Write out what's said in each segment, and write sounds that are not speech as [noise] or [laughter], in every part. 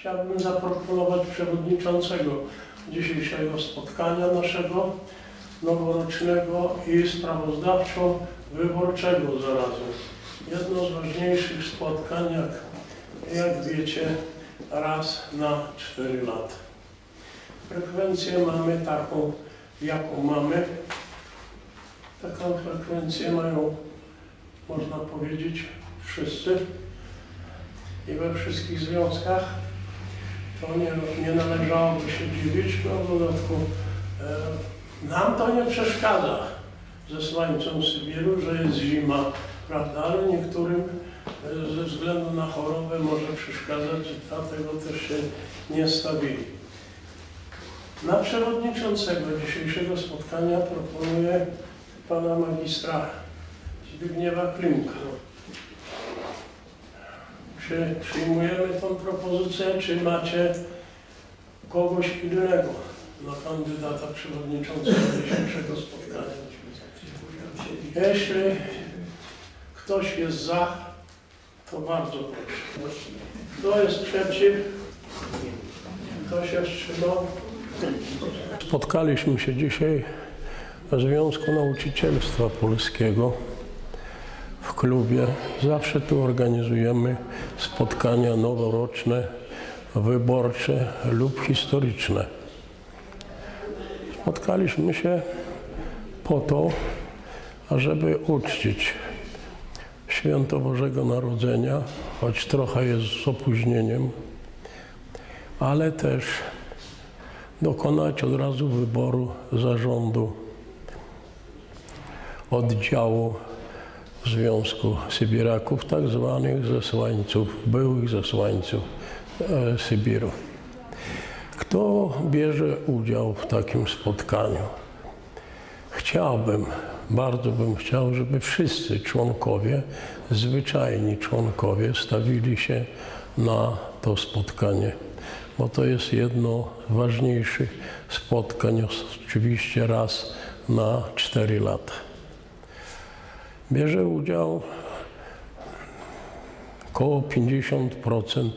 Chciałbym zaproponować przewodniczącego dzisiejszego spotkania naszego noworocznego i sprawozdawczo-wyborczego zarazem. Jedno z ważniejszych spotkań, jak, jak wiecie, raz na 4 lata. Frekwencję mamy taką, jaką mamy. Taką frekwencję mają, można powiedzieć, wszyscy i we wszystkich związkach. To nie, nie należałoby się dziwić, no w dodatku e, nam to nie przeszkadza ze słońcem Sybiru, że jest zima, prawda, ale niektórym e, ze względu na chorobę może przeszkadzać i dlatego też się nie stawili. Na przewodniczącego dzisiejszego spotkania proponuję pana magistra Zbigniewa Klimka. Czy przyjmujemy tą propozycję, czy macie kogoś innego na kandydata przewodniczącego dzisiejszego spotkania? Jeśli ktoś jest za, to bardzo proszę. Kto jest przeciw? Kto się wstrzymał? Spotkaliśmy się dzisiaj w Związku Nauczycielstwa Polskiego w klubie. Zawsze tu organizujemy spotkania noworoczne, wyborcze lub historyczne. Spotkaliśmy się po to, ażeby uczcić święto Bożego Narodzenia, choć trochę jest z opóźnieniem, ale też dokonać od razu wyboru zarządu oddziału Związku Sybiraków, tak zwanych zesłańców, byłych zesłańców e, Sybiru. Kto bierze udział w takim spotkaniu? Chciałbym, bardzo bym chciał, żeby wszyscy członkowie, zwyczajni członkowie stawili się na to spotkanie, bo to jest jedno z ważniejszych spotkań, oczywiście raz na 4 lata. Bierze udział około 50%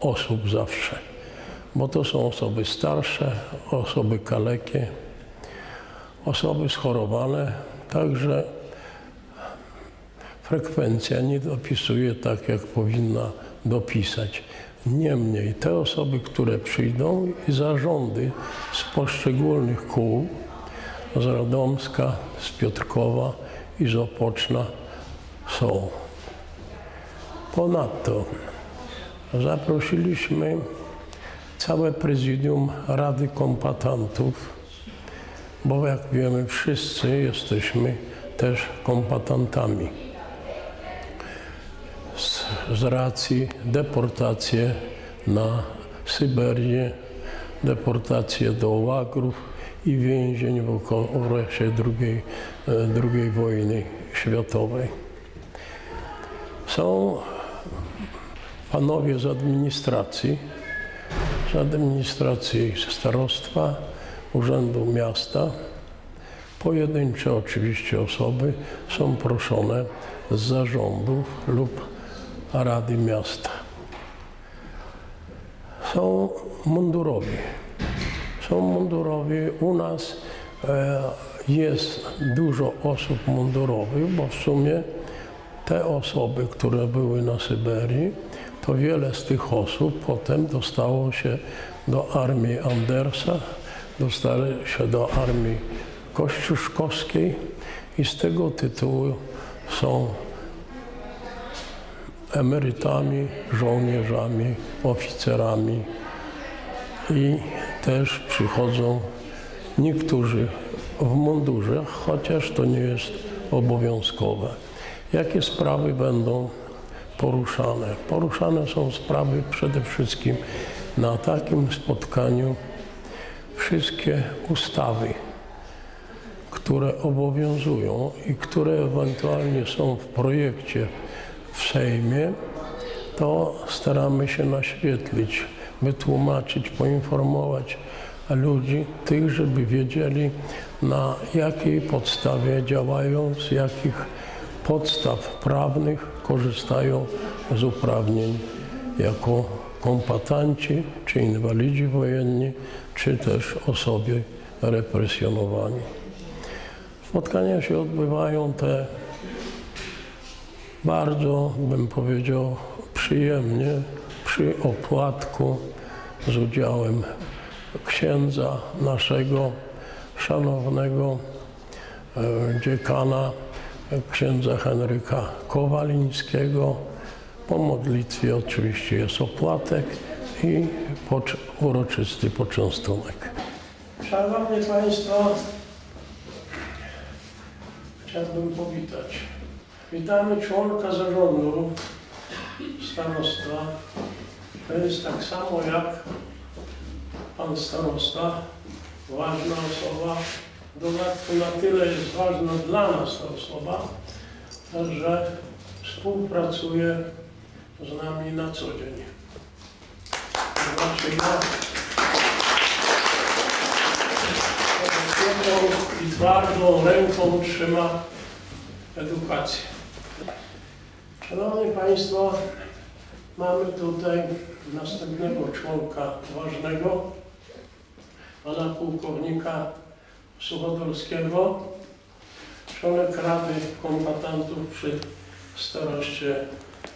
osób zawsze, bo to są osoby starsze, osoby kalekie, osoby schorowane, także frekwencja nie dopisuje tak, jak powinna dopisać. Niemniej te osoby, które przyjdą i zarządy z poszczególnych kół, z Radomska, z Piotrkowa i z Opoczna są. Ponadto zaprosiliśmy całe prezydium Rady Kompatantów, bo jak wiemy wszyscy jesteśmy też kompatantami z, z racji deportacje na Syberię, deportacje do łagrów i więzień w okresie II, II wojny światowej. Są panowie z administracji, z administracji starostwa, urzędu miasta, pojedyncze oczywiście osoby są proszone z zarządów lub Rady Miasta. Są mundurowi. Są mundurowi. U nas e, jest dużo osób mundurowych, bo w sumie te osoby, które były na Syberii, to wiele z tych osób potem dostało się do armii Andersa, dostało się do armii kościuszkowskiej i z tego tytułu są emerytami, żołnierzami, oficerami i też przychodzą niektórzy w mundurze, chociaż to nie jest obowiązkowe. Jakie sprawy będą poruszane? Poruszane są sprawy przede wszystkim na takim spotkaniu wszystkie ustawy, które obowiązują i które ewentualnie są w projekcie w Sejmie, to staramy się naświetlić, wytłumaczyć, poinformować ludzi, tych, żeby wiedzieli na jakiej podstawie działają, z jakich podstaw prawnych korzystają z uprawnień jako kompatanci, czy inwalidzi wojenni, czy też osoby represjonowani. Spotkania się odbywają te bardzo, bym powiedział, przyjemnie, przy opłatku z udziałem księdza naszego szanownego e, dziekana, księdza Henryka Kowalińskiego. Po modlitwie oczywiście jest opłatek i uroczysty poczęstunek. Szanowni Państwo, chciałbym powitać. Witamy członka zarządu starostwa. To jest tak samo jak pan starosta, ważna osoba. W dodatku na tyle jest ważna dla nas ta osoba, że współpracuje z nami na co dzień. Znaczy ja i twardą ręką trzyma edukację. Szanowni Państwo, mamy tutaj następnego członka ważnego, pana pułkownika Suchodolskiego, członek Rady Kombatantów przy staroście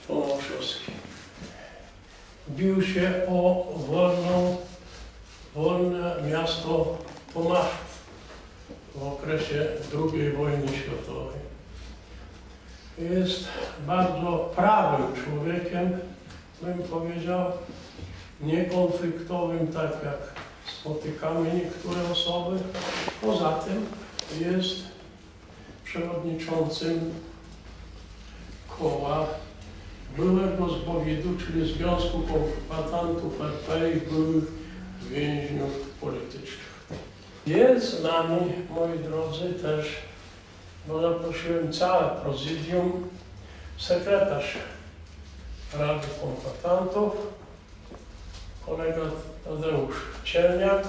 Pomorszowskiej. Bił się o wolną, wolne miasto Tomaszów w okresie II wojny światowej. Jest bardzo prawym człowiekiem, bym powiedział, niekonfliktowym, tak jak spotykamy niektóre osoby. Poza tym jest przewodniczącym koła byłego zbowidu, czyli Związku Kombatantów RP i byłych więźniów politycznych. Jest z nami, moi drodzy, też, bo zaprosiłem całe prezydium, sekretarz Rady Kombatantów, kolega Tadeusz Cielniak.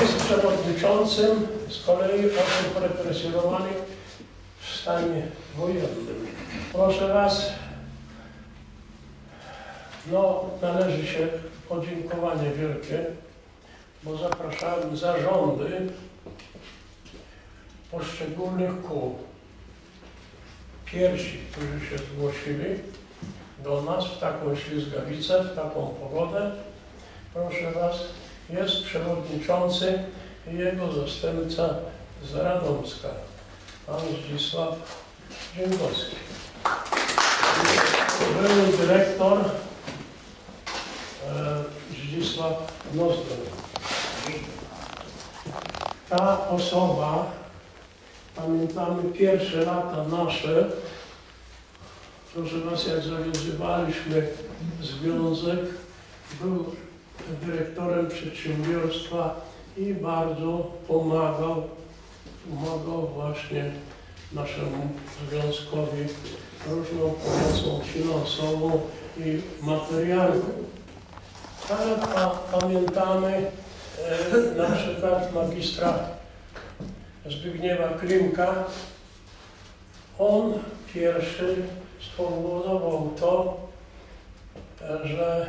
Jest przewodniczącym z kolei osób represjonowanych w stanie wojennym. Proszę Was, no należy się podziękowanie wielkie, bo zapraszałem zarządy poszczególnych kół. Pierwsi, którzy się zgłosili do nas w taką ślizgawicę, w taką pogodę, proszę Was, jest przewodniczący i jego zastępca z Radomska, pan Zdzisław Dziękowski. Były dyrektor e, Zdzisław Nozdor. Ta osoba, pamiętamy pierwsze lata nasze, proszę Was, jak zawiązywaliśmy związek, był dyrektorem przedsiębiorstwa i bardzo pomagał, pomagał właśnie naszemu związkowi różną pomocą finansową i materialną. Ale pa, pamiętamy e, na przykład magistra Zbigniewa Klimka. On pierwszy spowodował to, że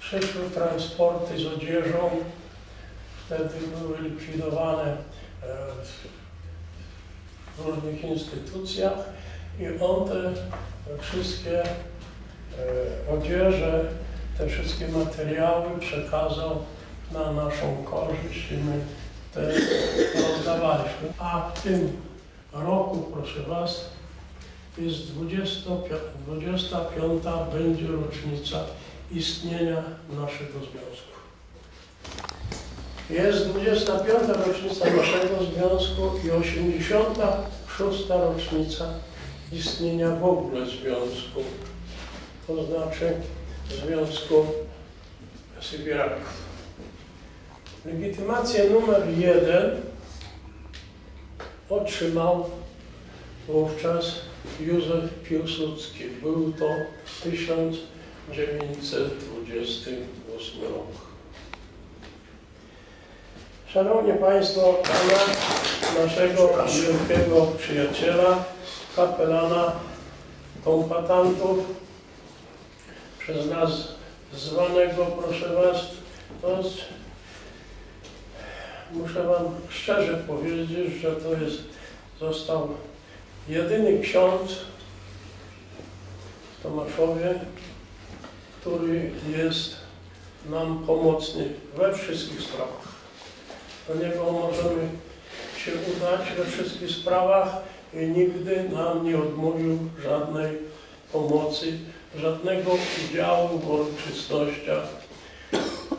przyszły transporty z odzieżą, wtedy były likwidowane e, w różnych instytucjach i on te wszystkie e, odzieże, te wszystkie materiały przekazał na naszą korzyść i my te rozdawaliśmy. A w tym roku, proszę Was, jest 25, 25 będzie rocznica istnienia naszego związku. Jest 25. rocznica naszego związku i 86. rocznica istnienia w ogóle związku, to znaczy Związku Sybiraków. Legitymację numer jeden otrzymał wówczas Józef Piłsudski. Był to 1928 rok. Szanowni Państwo, pana naszego wielkiego przyjaciela, kapelana kombatantów, przez nas zwanego, proszę Was, to muszę Wam szczerze powiedzieć, że to jest, został jedyny ksiądz w Tomaszowie, który jest nam pomocny we wszystkich sprawach. Do niego możemy się udać we wszystkich sprawach i nigdy nam nie odmówił żadnej pomocy, żadnego udziału w uroczystościach.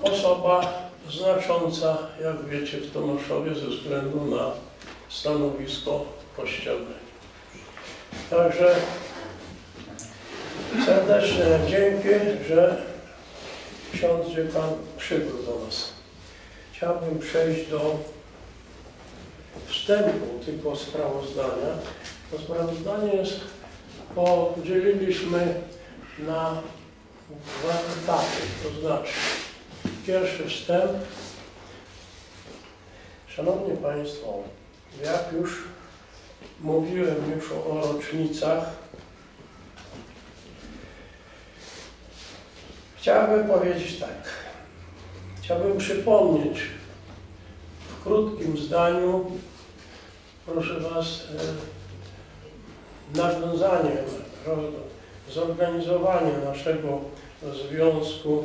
Osoba znacząca, jak wiecie, w Tomaszowie ze względu na stanowisko kościelne. Także serdeczne dzięki, że ksiądz dziekan przybył do nas. Chciałbym przejść do wstępu tylko sprawozdania. To sprawozdanie jest, podzieliliśmy na dwa etapy, to znaczy pierwszy wstęp. Szanowni Państwo, jak już mówiłem już o rocznicach, chciałbym powiedzieć tak. Chciałbym przypomnieć w krótkim zdaniu, proszę Was, e, nawiązanie, zorganizowanie naszego związku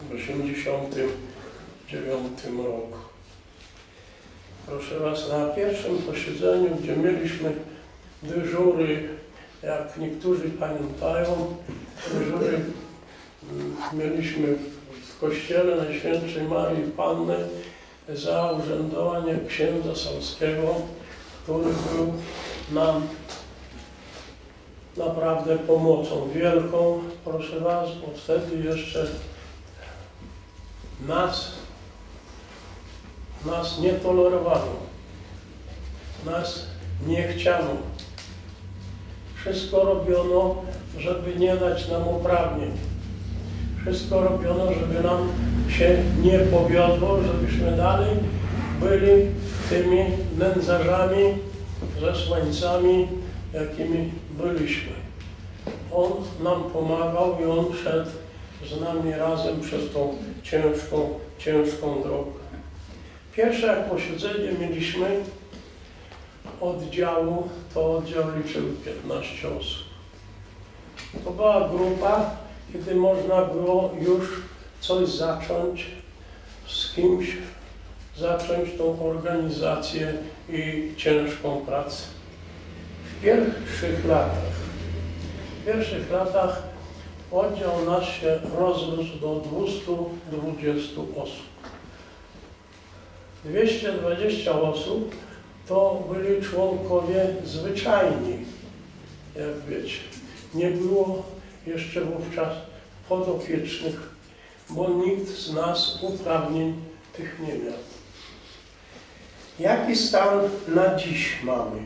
w 1989 roku. Proszę Was, na pierwszym posiedzeniu, gdzie mieliśmy dyżury, jak niektórzy pamiętają, dyżury mm, mieliśmy w kościele Najświętszej Marii Panny za urzędowanie księdza Salskiego, który był nam naprawdę pomocą wielką, proszę Was, bo wtedy jeszcze nas, nas nie tolerowano, nas nie chciano. Wszystko robiono, żeby nie dać nam uprawnień. Wszystko robiono, żeby nam się nie powiodło, żebyśmy dalej byli tymi nędzarzami, zesłańcami, jakimi byliśmy. On nam pomagał i On szedł z nami razem przez tą ciężką, ciężką drogę. Pierwsze posiedzenie mieliśmy oddziału, to oddział liczył 15 osób. To była grupa, kiedy można było już coś zacząć, z kimś zacząć tą organizację i ciężką pracę. W pierwszych latach, w pierwszych latach oddział nasz się rozrósł do 220 osób. 220 osób to byli członkowie zwyczajni, jak wiecie. Nie było jeszcze wówczas podopiecznych, bo nikt z nas uprawnień tych nie miał. Jaki stan na dziś mamy?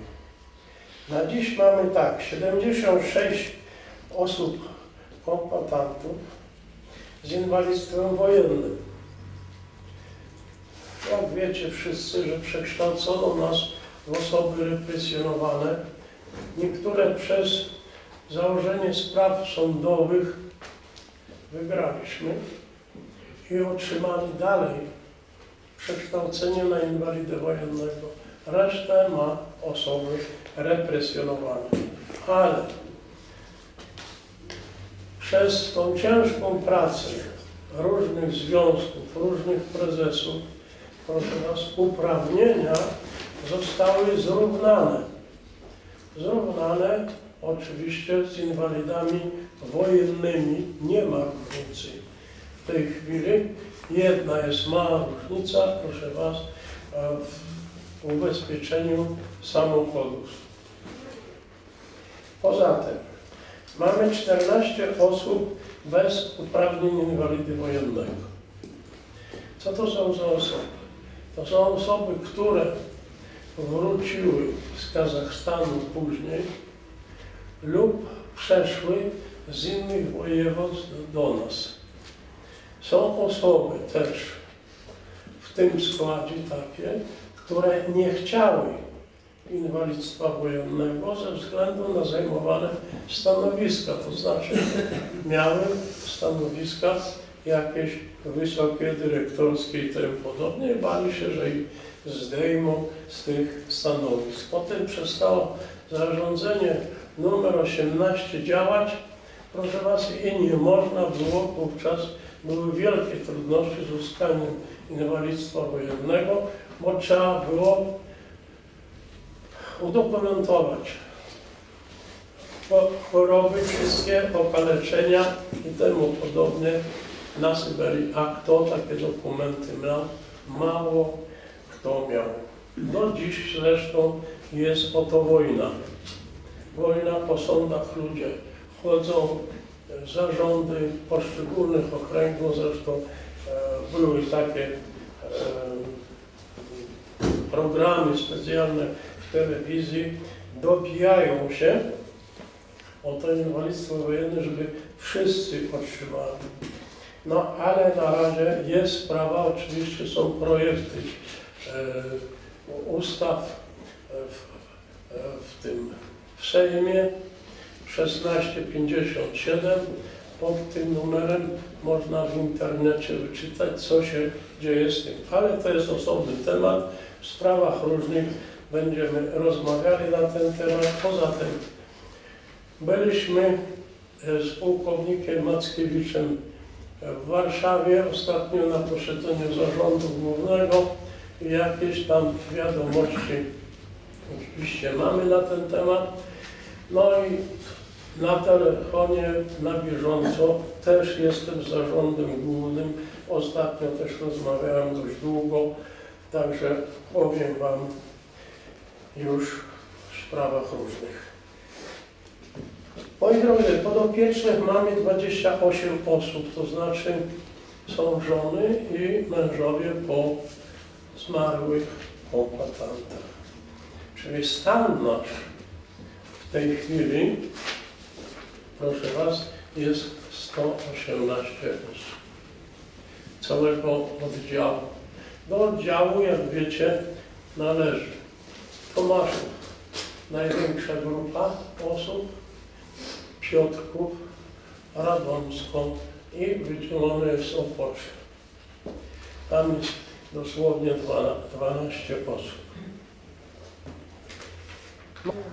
Na dziś mamy tak, 76 osób kombatantów z inwalidztwem wojennym. Jak wiecie wszyscy, że przekształcono nas w osoby represjonowane. Niektóre przez założenie spraw sądowych wygraliśmy i otrzymali dalej przekształcenie na inwalidę wojennego. Resztę ma osoby represjonowane. Ale przez tą ciężką pracę różnych związków, różnych prezesów, proszę Was, uprawnienia zostały zrównane. Zrównane oczywiście z inwalidami wojennymi. Nie ma różnicy w tej chwili. Jedna jest mała różnica, proszę Was, w ubezpieczeniu samochodów. Poza tym mamy 14 osób bez uprawnień inwalidy wojennego. Co to są za osoby? To są osoby, które wróciły z Kazachstanu później lub przeszły z innych województw do nas. Są osoby też w tym składzie takie, które nie chciały inwalidztwa wojennego ze względu na zajmowane stanowiska, to znaczy miały stanowiska jakieś wysokie, dyrektorskie i tym podobnie, bali się, że ich zdejmą z tych stanowisk. Potem przestało zarządzenie numer 18 działać, proszę Was, i nie można było wówczas, były wielkie trudności z uzyskaniem inwalidztwa wojennego, bo trzeba było udokumentować choroby, wszystkie okaleczenia i temu podobnie na Syberii. A kto takie dokumenty miał? Mało kto miał. Do dziś zresztą jest oto wojna. Wojna po sądach ludzie chodzą, zarządy poszczególnych okręgów, zresztą e, były takie e, programy specjalne w telewizji, dobijają się o to inwalidztwo wojenne, żeby wszyscy otrzymali. No ale na razie jest sprawa, oczywiście są projekty e, ustaw e, w, e, w tym w Sejmie 1657 pod tym numerem można w internecie wyczytać, co się dzieje z tym. Ale to jest osobny temat. W sprawach różnych będziemy rozmawiali na ten temat. Poza tym byliśmy z pułkownikiem Mackiewiczem w Warszawie ostatnio na posiedzeniu zarządu głównego. Jakieś tam wiadomości oczywiście mamy na ten temat. No i na telefonie na bieżąco też jestem z zarządem głównym. Ostatnio też rozmawiałem dość długo, także powiem Wam już w sprawach różnych. Moi drodzy, podopiecznych mamy 28 osób, to znaczy są żony i mężowie po zmarłych kombatantach. Czyli stan nasz w tej chwili, proszę Was, jest 118 osób całego oddziału. Do oddziału, jak wiecie, należy Tomaszów, największa grupa osób, Piotrków, Radomską i wydzielone jest Opocze. Tam jest dosłownie 12 osób.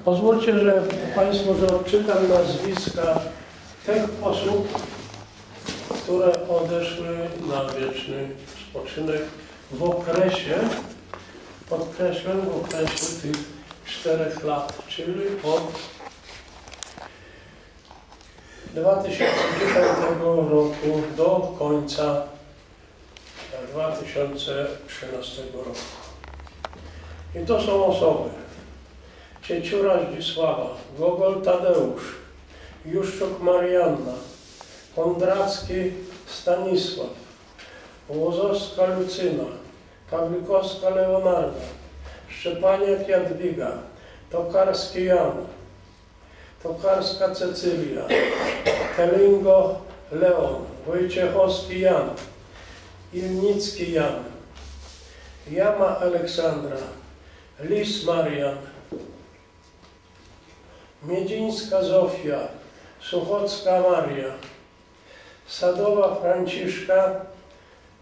Pozwólcie, że Państwu, że odczytam nazwiska tych osób, które odeszły na wieczny spoczynek w okresie, podkreślam, w okresie tych czterech lat, czyli od 2010 roku do końca 2013 roku. I to są osoby Cieciura Zdzisława, Gogol Tadeusz, Juszczuk Marianna, Kondracki Stanisław, Łozowska Lucyna, Pawlikowska Leonarda, Szczepaniak Jadwiga, Tokarski Jan, Tokarska Cecylia, Telingo Leon, Wojciechowski Jan, Ilnicki Jan, Jama Aleksandra, Lis Marian, Miedzińska Zofia, Suchocka Maria, Sadowa Franciszka,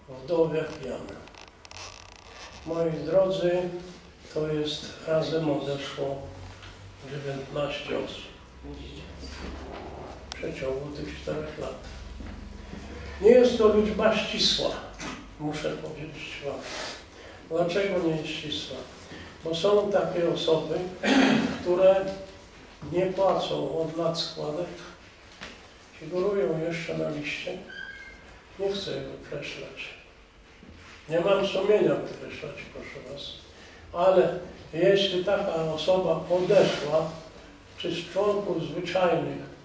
Wdowiak Jan. Moi drodzy, to jest razem odeszło 19 osób w przeciągu tych czterech lat. Nie jest to liczba ścisła, muszę powiedzieć Wam. Dlaczego nie jest ścisła? Bo są takie osoby, [clears throat] które nie płacą od lat składek, figurują jeszcze na liście. Nie chcę je wykreślać. Nie mam sumienia wykreślać, proszę Was. Ale jeśli taka osoba odeszła, czy z członków zwyczajnych,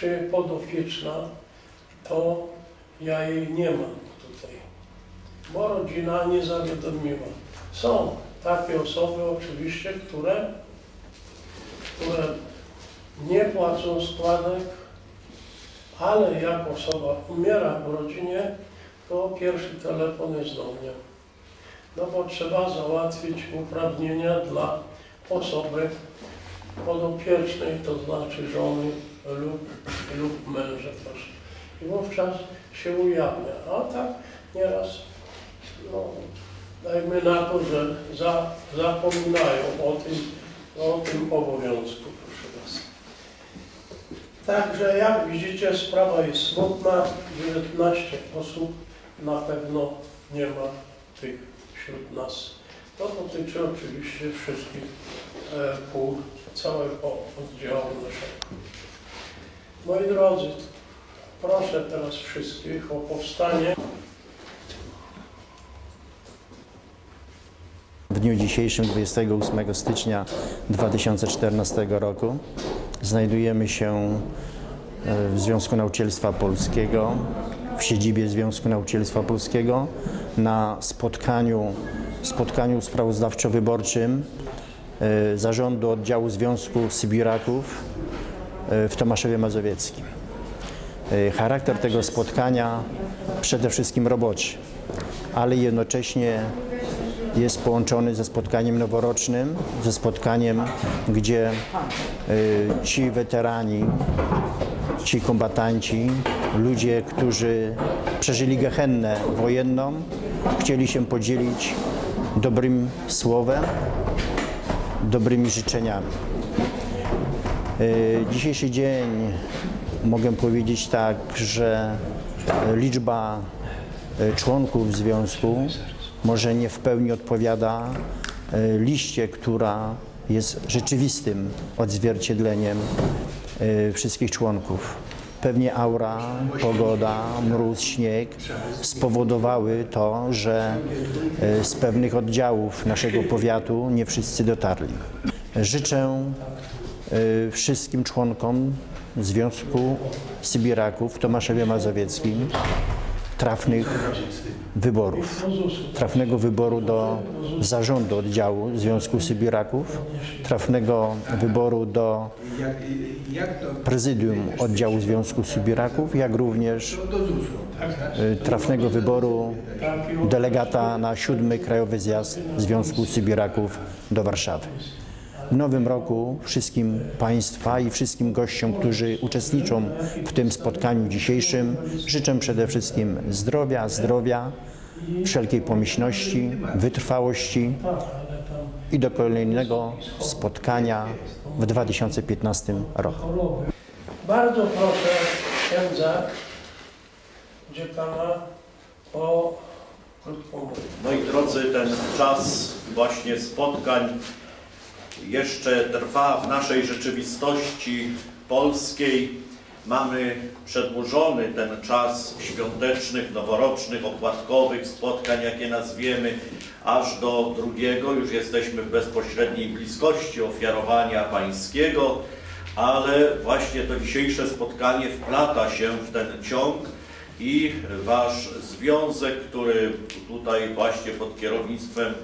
czy podopieczna, to ja jej nie mam tutaj, bo rodzina nie zawiadomiła. Są takie osoby oczywiście, które, które nie płacą składek, ale jak osoba umiera w rodzinie, to pierwszy telefon jest do mnie. No bo trzeba załatwić uprawnienia dla osoby podopiecznej, to znaczy żony lub, lub męża proszę. I wówczas się ujawnia. A tak nieraz, no, dajmy na to, że za, zapominają o tym, o tym obowiązku, proszę Was. Także jak widzicie, sprawa jest smutna. 19 osób na pewno nie ma tych wśród nas. To dotyczy oczywiście wszystkich e, pół całego oddziału. Moi drodzy, proszę teraz wszystkich o powstanie. W dniu dzisiejszym, 28 stycznia 2014 roku, znajdujemy się e, w Związku Nauczycielstwa Polskiego, w siedzibie Związku Nauczycielstwa Polskiego, na spotkaniu, spotkaniu sprawozdawczo-wyborczym Zarządu Oddziału Związku Sybiraków e, w Tomaszowie Mazowieckim. E, Charakter tego spotkania przede wszystkim roboczy, ale jednocześnie jest połączony ze spotkaniem noworocznym, ze spotkaniem, gdzie ci weterani, ci kombatanci, ludzie, którzy przeżyli gehennę wojenną, chcieli się podzielić dobrym słowem, dobrymi życzeniami. Y, Dzisiejszy dzień mogę powiedzieć tak, że liczba y, członków związku może nie w pełni odpowiada y, liście, która jest rzeczywistym odzwierciedleniem wszystkich członków. Pewnie aura, pogoda, mróz, śnieg spowodowały to, że y, z pewnych oddziałów naszego powiatu nie wszyscy dotarli. Życzę y, wszystkim członkom Związku Sybiraków w Tomaszowie Mazowieckim trafnych wyborów. Trafnego wyboru do zarządu oddziału Związku Sybiraków, trafnego wyboru do prezydium oddziału Związku Sybiraków, jak również y, trafnego wyboru delegata na siódmy Krajowy Zjazd Związku Sybiraków do Warszawy. W nowym roku wszystkim Państwa i wszystkim gościom, którzy uczestniczą w tym spotkaniu dzisiejszym, życzę przede wszystkim zdrowia, zdrowia, wszelkiej pomyślności, wytrwałości i do kolejnego spotkania w 2015 roku. Bardzo proszę księdza dziekana o krótką. Moi drodzy, ten czas właśnie spotkań jeszcze trwa w naszej rzeczywistości polskiej. Mamy przedłużony ten czas świątecznych, noworocznych, opłatkowych spotkań, jakie nazwiemy, aż do drugiego. Już jesteśmy w bezpośredniej bliskości ofiarowania pańskiego, ale właśnie to dzisiejsze spotkanie wplata się w ten ciąg i Wasz związek, który tutaj właśnie pod kierownictwem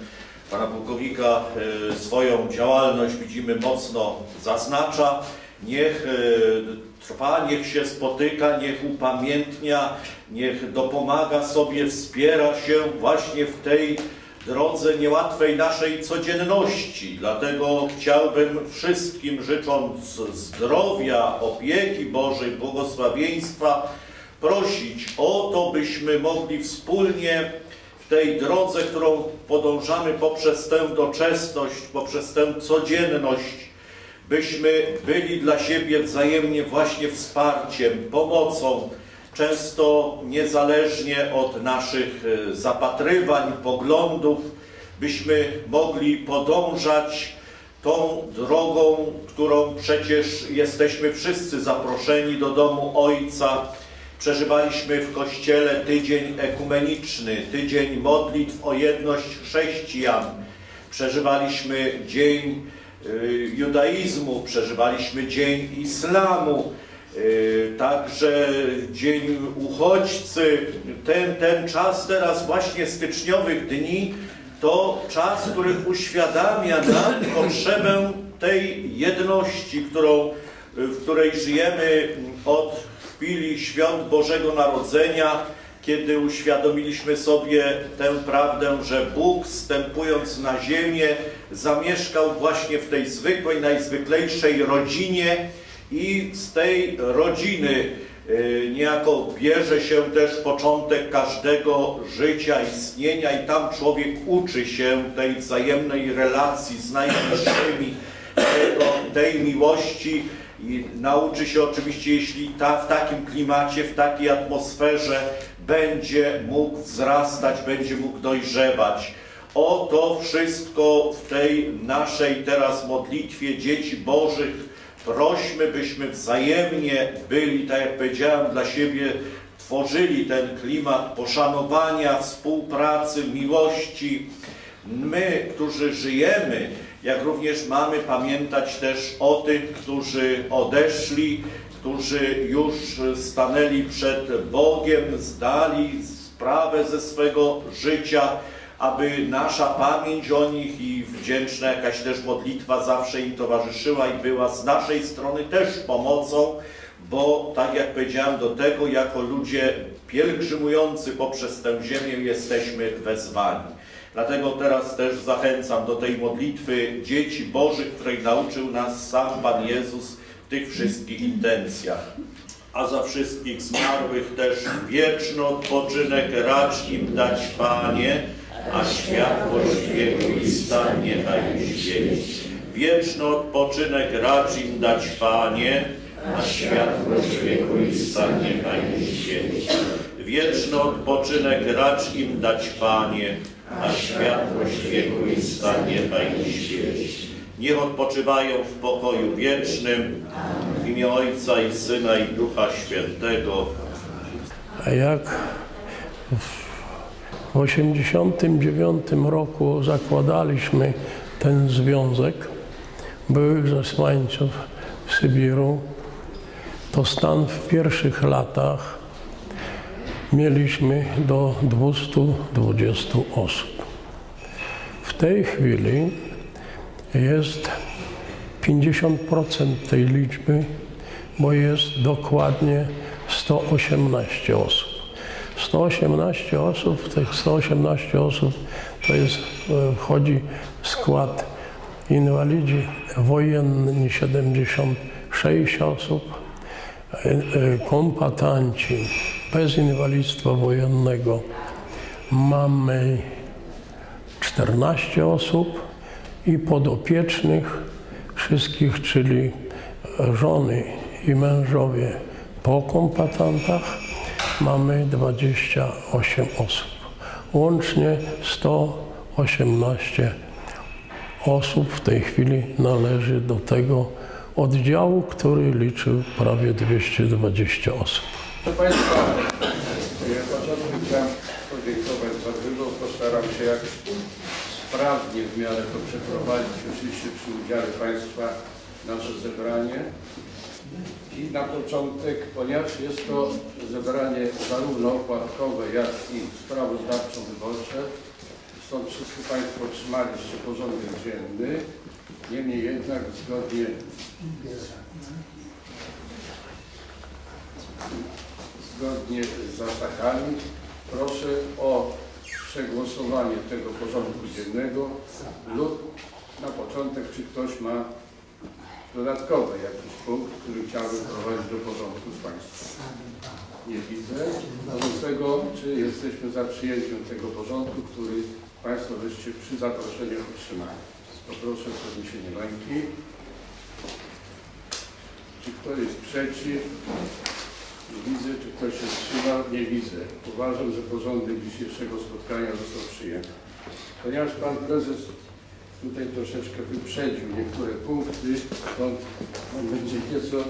Pana Pułkownika e, swoją działalność widzimy mocno zaznacza. Niech e, trwa, niech się spotyka, niech upamiętnia, niech dopomaga sobie, wspiera się właśnie w tej drodze niełatwej naszej codzienności. Dlatego chciałbym wszystkim życząc zdrowia, opieki Bożej, błogosławieństwa, prosić o to, byśmy mogli wspólnie tej drodze, którą podążamy poprzez tę doczesność, poprzez tę codzienność, byśmy byli dla siebie wzajemnie właśnie wsparciem, pomocą, często niezależnie od naszych e, zapatrywań, poglądów, byśmy mogli podążać tą drogą, którą przecież jesteśmy wszyscy zaproszeni do domu Ojca. Przeżywaliśmy w Kościele tydzień ekumeniczny, tydzień modlitw o jedność chrześcijan. Przeżywaliśmy dzień y, judaizmu, przeżywaliśmy dzień islamu, y, także dzień uchodźcy. Ten, ten czas teraz właśnie styczniowych dni to czas, który uświadamia nam potrzebę tej jedności, którą, w której żyjemy od chwili świąt Bożego Narodzenia, kiedy uświadomiliśmy sobie tę prawdę, że Bóg, stępując na ziemię, zamieszkał właśnie w tej zwykłej, najzwyklejszej rodzinie i z tej rodziny y, niejako bierze się też początek każdego życia, istnienia i tam człowiek uczy się tej wzajemnej relacji z najbliższymi, tego, tej miłości i nauczy się oczywiście, jeśli ta, w takim klimacie, w takiej atmosferze będzie mógł wzrastać, będzie mógł dojrzewać. O to wszystko w tej naszej teraz modlitwie dzieci Bożych prośmy, byśmy wzajemnie byli, tak jak powiedziałem, dla siebie tworzyli ten klimat poszanowania, współpracy, miłości. My, którzy żyjemy, jak również mamy pamiętać też o tych, którzy odeszli, którzy już stanęli przed Bogiem, zdali sprawę ze swego życia, aby nasza pamięć o nich i wdzięczna jakaś też modlitwa zawsze im towarzyszyła i była z naszej strony też pomocą, bo tak jak powiedziałem, do tego jako ludzie pielgrzymujący poprzez tę ziemię jesteśmy wezwani. Dlatego teraz też zachęcam do tej modlitwy dzieci Bożych, której nauczył nas sam Pan Jezus w tych wszystkich intencjach. A za wszystkich zmarłych też wieczny odpoczynek racz im dać, Panie, a światłość wiekuista niechaj im świeci. Wieczny odpoczynek racz im dać, Panie, a światłość wiekuista niechaj im świeci. Wieczny odpoczynek racz im dać, Panie, a światłość wiekuista niechaj im świeci. Niech odpoczywają w pokoju wiecznym w imię Ojca i Syna i Ducha Świętego. A jak w 1989 roku zakładaliśmy ten związek byłych zesłańców w Sybiru, to stan w pierwszych latach mieliśmy do 220 osób. W tej chwili jest 50% tej liczby, bo jest dokładnie 118 osób. 118 osób, tych 118 osób to jest, e, wchodzi w skład inwalidzi wojenni 76 osób, e, e, kombatanci bez inwalidztwa wojennego mamy 14 osób i podopiecznych wszystkich, czyli żony i mężowie po kombatantach mamy 28 osób. Łącznie 118 osób w tej chwili należy do tego oddziału, który liczył prawie 220 osób. Proszę Państwa, ja początku chciałem podziękować za wybór. Postaram się jak sprawnie w miarę to przeprowadzić, oczywiście przy udziale Państwa nasze zebranie. I na początek, ponieważ jest to zebranie zarówno opłatkowe, jak i sprawozdawczo-wyborcze, stąd wszyscy Państwo otrzymaliście porządek dzienny. Niemniej jednak zgodnie zgodnie z zasadami proszę o przegłosowanie tego porządku dziennego lub na początek, czy ktoś ma dodatkowy jakiś punkt, który chciałbym prowadzić do porządku z Państwem. Nie widzę. Wobec tego, czy jesteśmy za przyjęciem tego porządku, który Państwo wyście przy zaproszeniu otrzymali. Poproszę o podniesienie ręki. Czy ktoś jest przeciw? Widzę. Czy ktoś się wstrzymał? Nie widzę. Uważam, że porządek dzisiejszego spotkania został przyjęty. Ponieważ Pan Prezes tutaj troszeczkę wyprzedził niektóre punkty, stąd on będzie nieco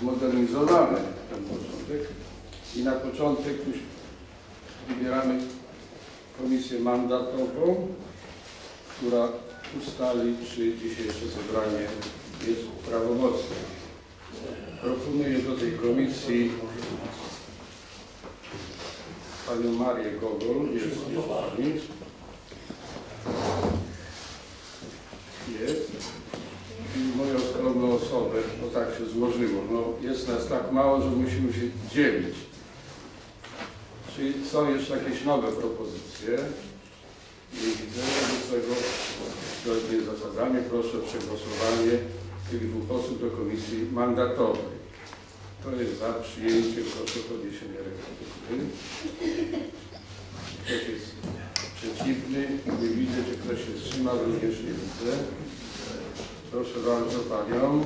zmodernizowany ten porządek. I na początek już wybieramy komisję mandatową, która ustali, czy dzisiejsze zebranie jest prawomocne. Proponuję do tej komisji panią Marię Gogol, jest, jest pani. Jest. I moją skromną osobę, bo tak się złożyło. No, jest nas tak mało, że musimy się dzielić. Czy są jeszcze jakieś nowe propozycje? Nie widzę tego. Zgodnie z zasadami proszę o przegłosowanie tych dwóch osób do komisji mandatowej. Kto jest za przyjęciem, proszę o podniesienie ręki. Ktoś jest przeciwny? Nie widzę, czy ktoś się wstrzymał, również nie widzę. Proszę bardzo Panią.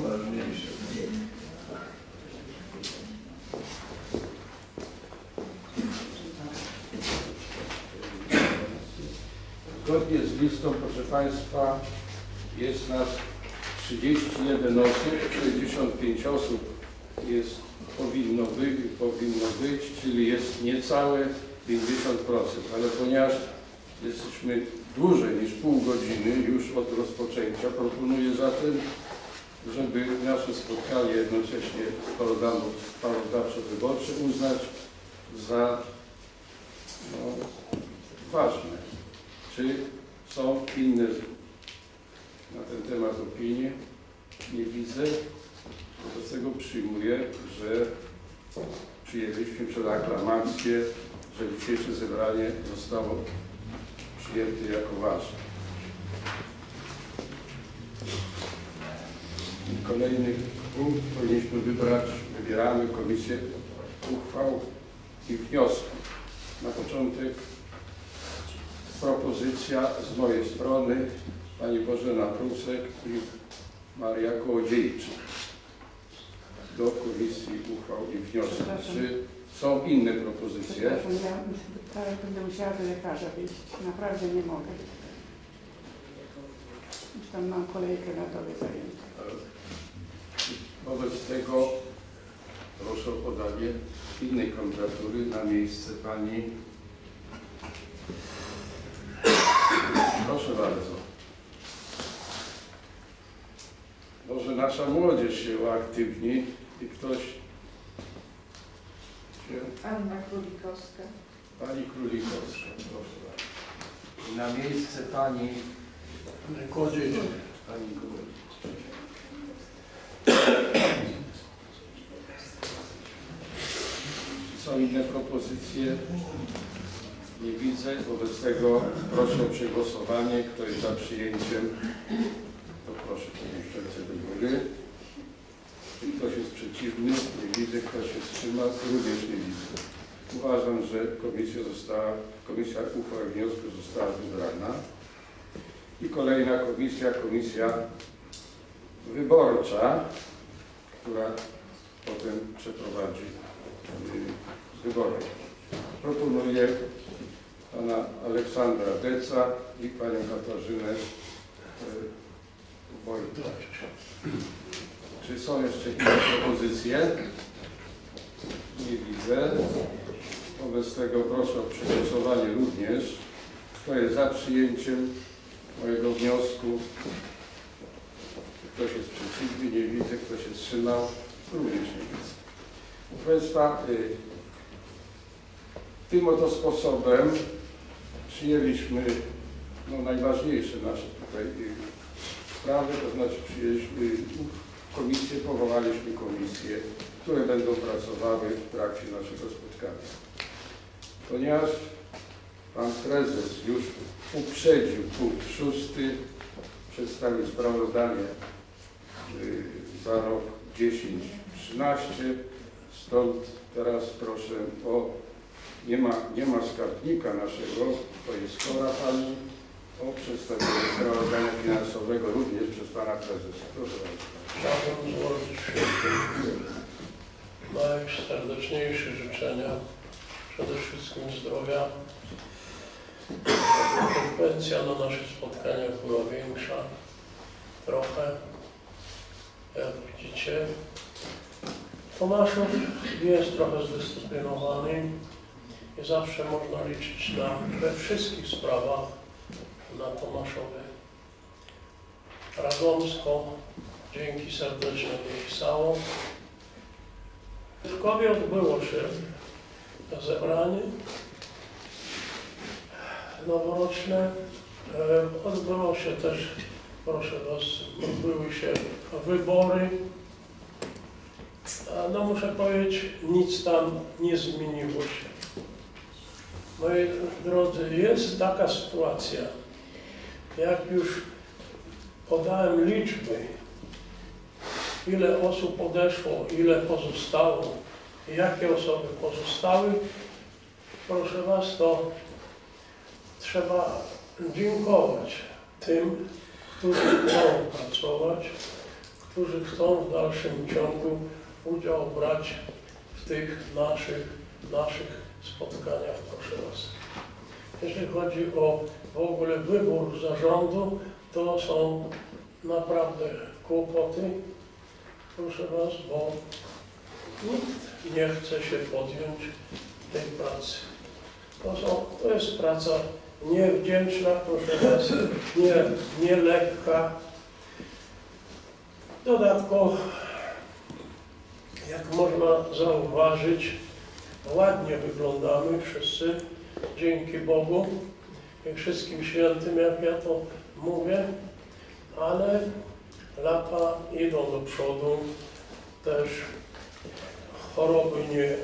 Zgodnie z listą, proszę Państwa, jest nas 31 osób, 65 osób jest, powinno, by, powinno być, czyli jest niecałe 50%, ale ponieważ jesteśmy dłużej niż pół godziny już od rozpoczęcia, proponuję zatem, żeby nasze spotkanie jednocześnie sprawozdawczo-wyborcze uznać za no, ważne. Czy są inne na ten temat opinie? Nie widzę. Wobec tego przyjmuję, że przyjęliśmy przez aklamację, że dzisiejsze zebranie zostało przyjęte jako ważne. Kolejny punkt powinniśmy wybrać, wybieramy komisję uchwał i wniosków. Na początek propozycja z mojej strony Pani Bożena Prusek i Maria Kołodziejczyk do Komisji Uchwał i Wniosków. Czy są inne propozycje? Ja teraz będę musiała do lekarza wyjść. Naprawdę nie mogę. Już tam mam kolejkę na dole zajętą. Wobec tego proszę o podanie innej kandydatury na miejsce Pani. Proszę bardzo. Może nasza młodzież się uaktywni i ktoś się Anna Królikowska. Pani Królikowska, proszę bardzo. I na miejsce Pani, Kłodziej. Pani Góry. Czy Są inne propozycje? Nie widzę. Wobec tego proszę o przegłosowanie. Kto jest za przyjęciem, proszę podnieść ręce do góry. Ktoś jest przeciwny? Nie widzę. Ktoś się wstrzymał? Również nie widzę. Uważam, że komisja została, komisja uchwał i wniosku została wybrana. I kolejna komisja, komisja wyborcza, która potem przeprowadzi y, wybory. Proponuję pana Aleksandra Deca i panią Katarzynę Czy są jeszcze inne propozycje? Nie widzę. Wobec tego proszę o przegłosowanie również. Kto jest za przyjęciem mojego wniosku? Ktoś jest przeciwny? Nie widzę. Kto się wstrzymał? Również nie widzę. Proszę Państwa, y, tym oto sposobem przyjęliśmy no, najważniejsze nasze tutaj y, sprawy, to znaczy przyjęliśmy komisję, powołaliśmy komisje, które będą pracowały w trakcie naszego spotkania. Ponieważ Pan Prezes już uprzedził punkt szósty, przedstawił sprawozdanie y, za rok 10-13, stąd teraz proszę o, nie ma, nie ma skarbnika naszego, to jest chora Pani, o przedstawienie sprawozdania finansowego również przez Pana Prezesa. Proszę bardzo. Chciałbym złożyć najserdeczniejsze życzenia, przede wszystkim zdrowia. Frekwencja na naszych spotkaniach była większa, trochę, jak widzicie. Tomaszów jest trochę zdyscyplinowany i zawsze można liczyć na, we wszystkich sprawach na Tomaszowie. Radomsko Dzięki serdecznie wypisało. W Lwowie odbyło się zebranie noworoczne. E, Odbyło się też, proszę Was, odbyły się wybory. No muszę powiedzieć, nic tam nie zmieniło się. Moi drodzy, jest taka sytuacja, jak już podałem liczby, ile osób odeszło, ile pozostało, jakie osoby pozostały, proszę Was, to trzeba dziękować tym, którzy chcą pracować, którzy chcą w dalszym ciągu udział brać w tych naszych, naszych spotkaniach, proszę Was. Jeśli chodzi o w ogóle wybór zarządu, to są naprawdę kłopoty, proszę Was, bo nikt nie chce się podjąć tej pracy. To, są, to jest praca niewdzięczna, proszę Was, nie, nie lekka. Dodatkowo, jak można zauważyć, ładnie wyglądamy wszyscy, dzięki Bogu i wszystkim świętym, jak ja to mówię, ale lata idą do przodu, też choroby nie,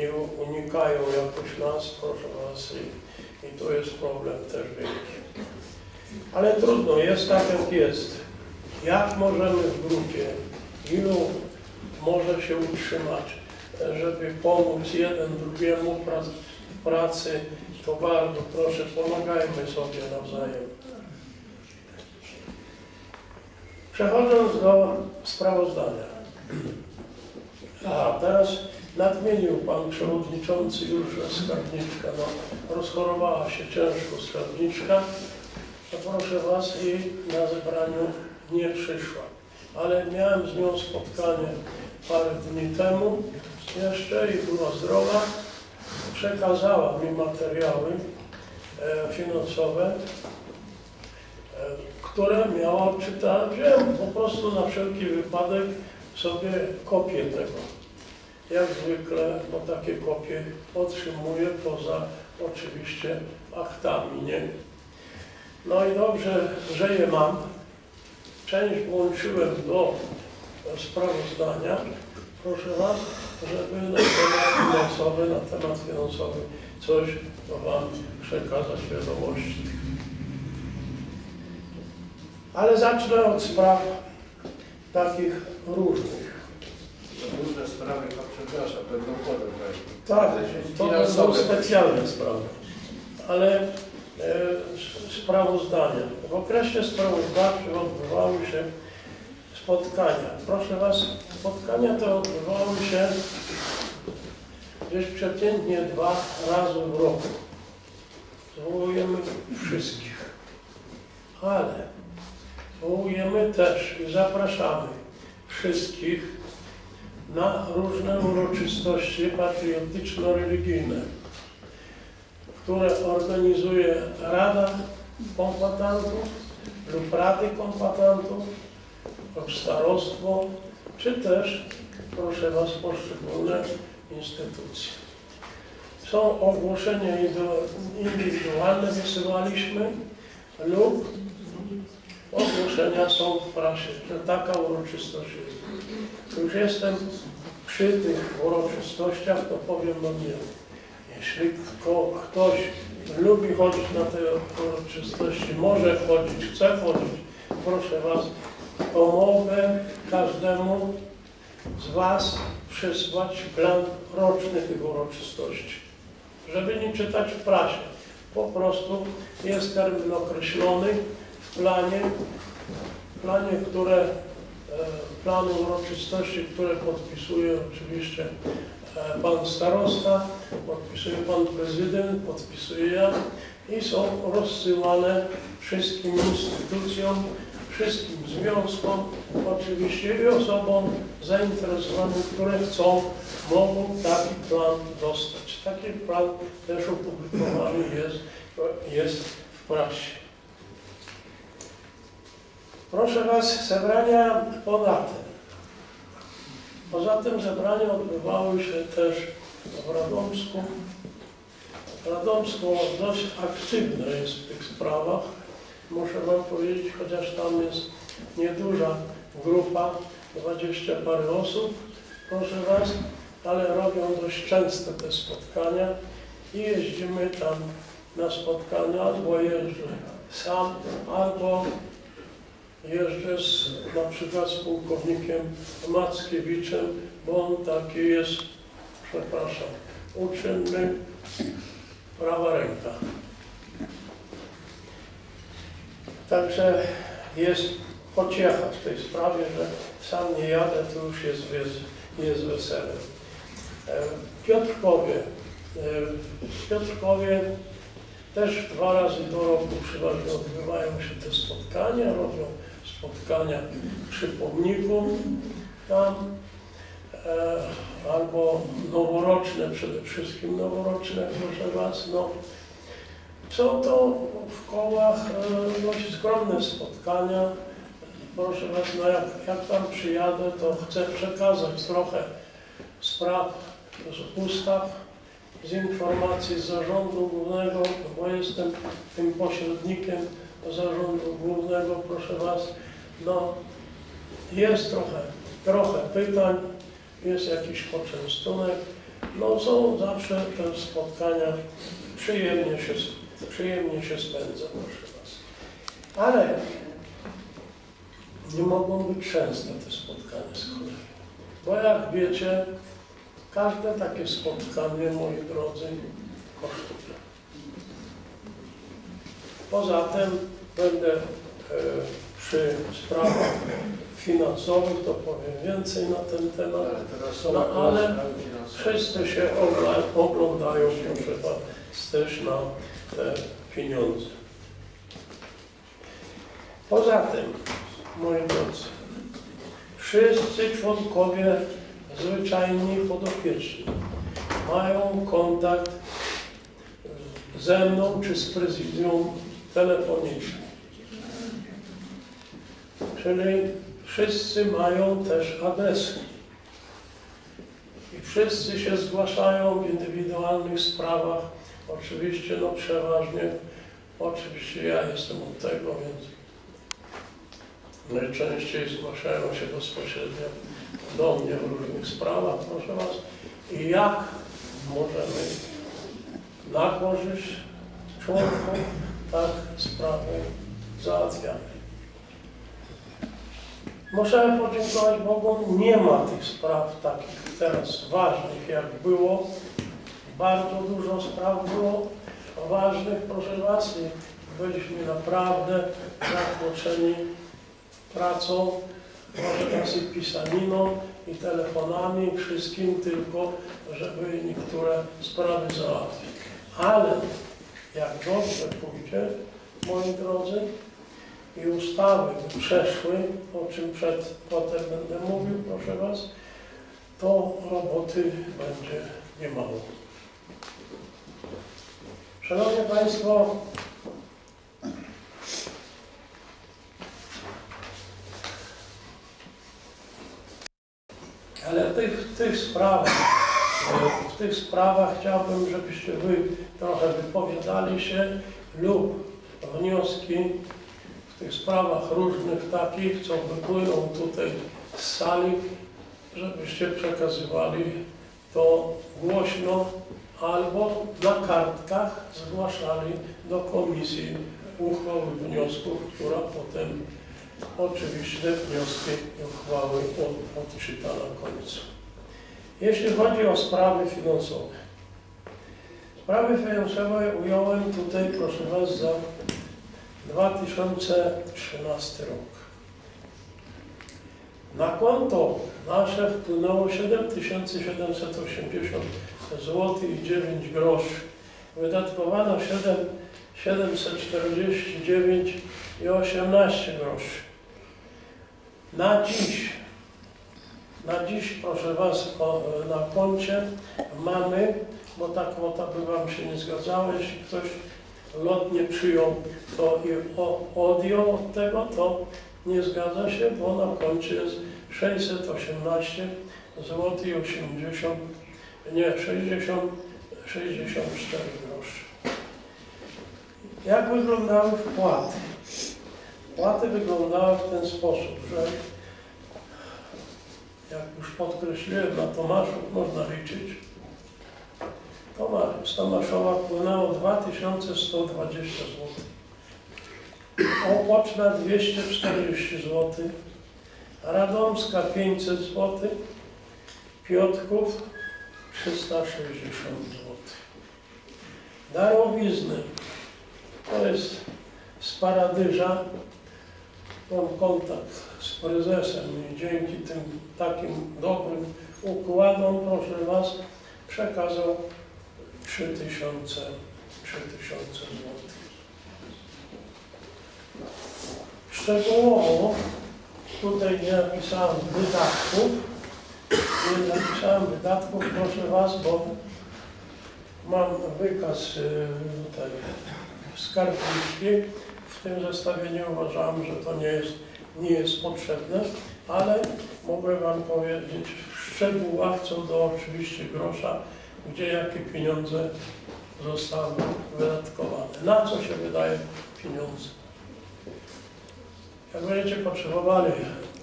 nie unikają jakoś nas, proszę Was, i, i to jest problem też wielki. Ale trudno, jest tak jak jest. Jak możemy w grupie, ilu może się utrzymać, żeby pomóc jeden drugiemu w pracy, to bardzo proszę, pomagajmy sobie nawzajem. Przechodząc do sprawozdania. A teraz nadmienił Pan Przewodniczący już, że skarbniczka no, rozchorowała się ciężko skarbniczka. To proszę Was i na zebraniu nie przyszła. Ale miałem z nią spotkanie parę dni temu jeszcze i była zdrowa. Przekazała mi materiały e, finansowe, e, które miała czytać. Po prostu na wszelki wypadek sobie kopię tego. Jak zwykle, bo takie kopie otrzymuję poza oczywiście aktami, nie? No i dobrze, że je mam. Część włączyłem do sprawozdania. Proszę Was, żeby na temat finansowy, na temat finansowy coś Wam przekazać wiadomości. Ale zacznę od spraw takich różnych. Różne sprawy, to przepraszam, będą potem. Tak, to są specjalne sprawy. Ale e, sprawozdania. W okresie sprawozdawczym odbywały się spotkania. Proszę Was, spotkania te odbywały się gdzieś przeciętnie dwa razy w roku. Zwołujemy wszystkich. Ale zwołujemy też i zapraszamy wszystkich na różne uroczystości patriotyczno-religijne, które organizuje Rada Kombatantów lub Rady Kombatantów Starostwo, czy też, proszę Was, poszczególne instytucje. Są ogłoszenia indywidualne, wysyłaliśmy lub ogłoszenia są w prasie, że taka uroczystość jest. Już jestem przy tych uroczystościach, to powiem Wam jedno. Jeśli ktoś lubi chodzić na te uroczystości, może chodzić, chce chodzić, proszę Was, pomogę każdemu z Was przysłać plan roczny tych uroczystości. Żeby nie czytać w prasie. Po prostu jest termin określony w planie, planie, które e, plany uroczystości, które podpisuje oczywiście e, pan starosta, podpisuje pan prezydent, podpisuje ja i są rozsyłane wszystkim instytucjom, wszystkim związkom, oczywiście i osobom zainteresowanym, które chcą, mogą taki plan dostać. Taki plan też opublikowany jest, jest w prasie. Proszę Was, zebrania podatek. Poza tym zebrania odbywały się też w Radomsku. Radomsko dość aktywne jest w tych sprawach. Muszę Wam powiedzieć, chociaż tam jest nieduża grupa, dwadzieścia parę osób, proszę Was, ale robią dość często te spotkania i jeździmy tam na spotkania, albo jeżdżę sam, albo jeżdżę z, na przykład z pułkownikiem Mackiewiczem, bo on taki jest, przepraszam, uczynny, prawa ręka. Także jest pociecha w tej sprawie, że sam nie jadę, to już jest, jest, jest wesele. E, W Piotrkowie, e, w Piotrkowie też dwa razy do roku przeważnie odbywają się te spotkania, robią spotkania przy pomniku tam, e, albo noworoczne, przede wszystkim noworoczne, proszę Was, no. Są to w kołach e, dość skromne spotkania. Proszę Was, no jak, jak tam przyjadę, to chcę przekazać trochę spraw z ustaw, z informacji z zarządu głównego, bo jestem tym pośrednikiem zarządu głównego, proszę Was. No, jest trochę, trochę pytań, jest jakiś poczęstunek. No są zawsze te spotkania, przyjemnie się, przyjemnie się spędza, proszę Was. Ale nie mogą być częste te spotkania z kolegą. Bo jak wiecie, każde takie spotkanie, moi drodzy, kosztuje. Poza tym będę e, przy sprawach finansowych, to powiem więcej na ten temat. No, ale. Wszyscy się ogla- oglądają, proszę Pana, też na te pieniądze. Poza tym, moi drodzy, wszyscy członkowie zwyczajni podopieczni mają kontakt ze mną czy z prezydium telefoniczny. Czyli wszyscy mają też adresy. I wszyscy się zgłaszają w indywidualnych sprawach. Oczywiście, no przeważnie, oczywiście ja jestem od tego, więc najczęściej zgłaszają się bezpośrednio do mnie w różnych sprawach, proszę Was. I jak możemy na korzyść członków tak sprawy załatwiamy. Muszę podziękować Bogu, nie ma tych spraw takich teraz ważnych jak było. Bardzo dużo spraw było ważnych, proszę Was, i byliśmy naprawdę zatłoczeni pracą, proszę Was, i pisaniną, i telefonami, wszystkim tylko, żeby niektóre sprawy załatwić. Ale jak dobrze pójdzie, moi drodzy, i ustawy przeszły, o czym przed, potem będę mówił, proszę Was, to roboty będzie niemało. Szanowni Państwo, ale tych, tych sprawach, w tych sprawach chciałbym, żebyście Wy trochę wypowiadali się lub wnioski w tych sprawach różnych takich, co wypłyną tutaj z sali, żebyście przekazywali to głośno albo na kartkach zgłaszali do komisji uchwały wniosków, która potem oczywiście wnioski i uchwały od- odczyta na końcu. Jeśli chodzi o sprawy finansowe. Sprawy finansowe ująłem tutaj, proszę Was, za 2013 rok. Na konto nasze wpłynęło 7780 zł i 9 groszy. Wydatkowano 7, 749 i 18 groszy. Na dziś, na dziś proszę Was o, na koncie mamy, bo ta kwota by Wam się nie zgadzała, jeśli ktoś lot nie przyjął to i odjął od tego, to nie zgadza się, bo na koncie jest 618 zł i 80, nie, 60, 64 groszy. Jak wyglądały wpłaty? Wpłaty wyglądały w ten sposób, że jak już podkreśliłem, na Tomaszów można liczyć, Toma- Z Tomaszowa płynęło 2120 zł. Opoczna 240 zł. Radomska 500 zł. Piotrków 360 zł. Darowizny to jest z Paradyża. Mam kontakt z prezesem i dzięki tym takim dobrym układom, proszę Was, przekazał 3000 3000 zł. Szczegółowo tutaj nie napisałem wydatków, nie napisałem wydatków, proszę Was, bo mam wykaz y, tutaj skarbniczki. W tym zestawieniu uważam, że to nie jest, nie jest potrzebne, ale mogę Wam powiedzieć w szczegółach co do oczywiście grosza, gdzie jakie pieniądze zostały wydatkowane. Na co się wydaje pieniądze? Jak będziecie potrzebowali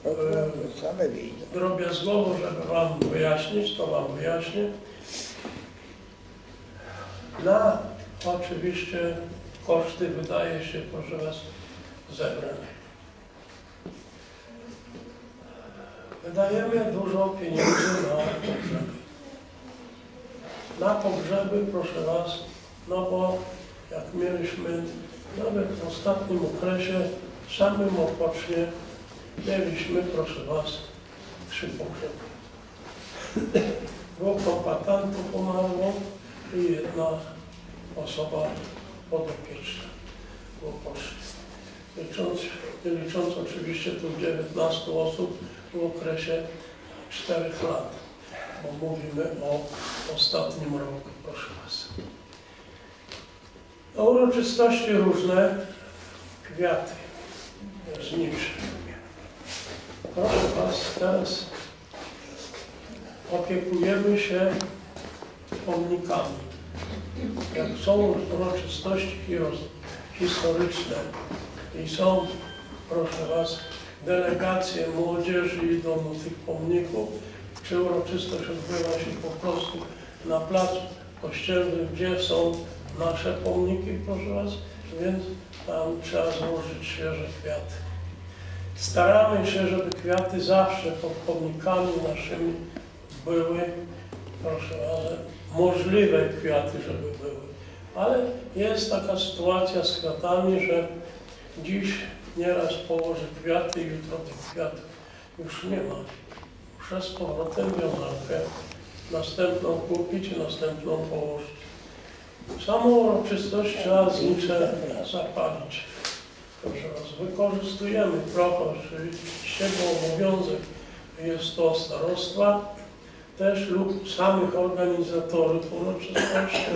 e, drobiazgowo, żeby Wam wyjaśnić, to Wam wyjaśnię. Na oczywiście koszty wydaje się, proszę Was, zebrań. Wydajemy dużo pieniędzy na pogrzeby. Na pogrzeby, proszę Was, no bo jak mieliśmy nawet w ostatnim okresie, samym opocznie, mieliśmy, proszę Was, trzy pogrzeby. Dwóch kombatantów umarło i jedna osoba podopieczna było. Licząc, nie licząc oczywiście tu 19 osób w okresie 4 lat, bo mówimy o ostatnim roku, proszę Was. No, uroczystości różne, kwiaty, znicze. Proszę Was, teraz opiekujemy się pomnikami jak są uroczystości historyczne i są, proszę Was, delegacje młodzieży idą do tych pomników, czy uroczystość odbywa się po prostu na placu kościelnym, gdzie są nasze pomniki, proszę Was, więc tam trzeba złożyć świeże kwiaty. Staramy się, żeby kwiaty zawsze pod pomnikami naszymi były, proszę Was, możliwe kwiaty, żeby były. Ale jest taka sytuacja z kwiatami, że dziś nieraz położę kwiaty, jutro tych kwiatów już nie ma. Muszę z powrotem wiązankę następną kupić i następną położyć. Samą uroczystość trzeba znicze zapalić. Proszę Was, wykorzystujemy trochę oczywiście, bo obowiązek jest to starostwa, też lub samych organizatorów uroczystości,